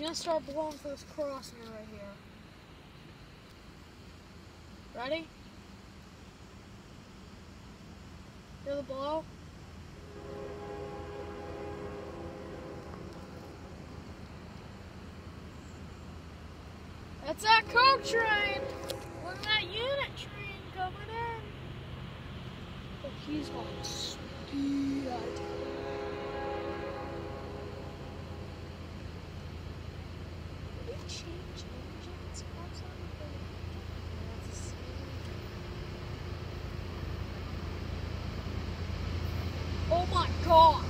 gonna start blowing for this crosshair right here. Ready? Hear the blow? That's that coke train! Look at that unit train coming in! Oh, he's going speed. The. Oh my god!